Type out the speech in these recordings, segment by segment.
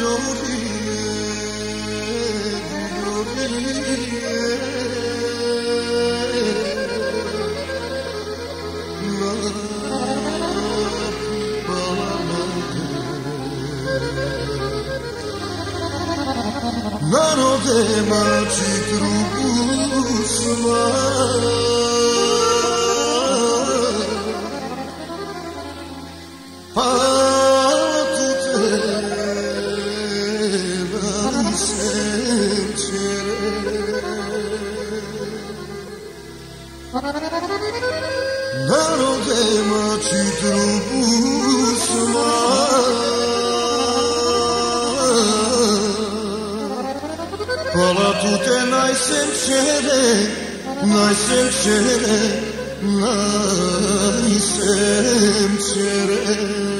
Yo Narode Narodem açık ruhusma Patute ben sevçere Narodem açık ruhusma Pala tute naisem şere, naisem şere, naisem şere.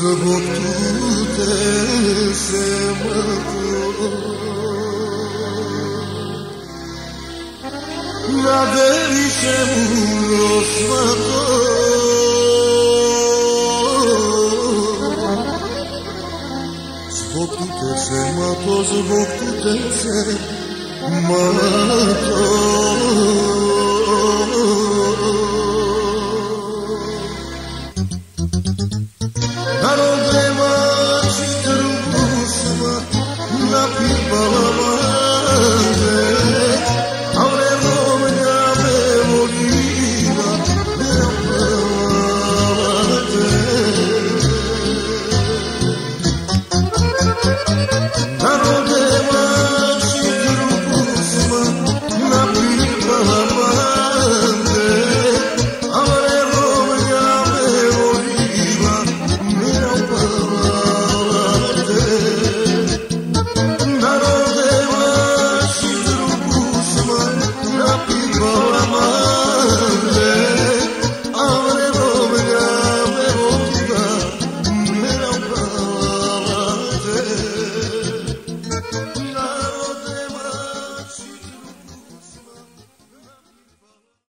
Oh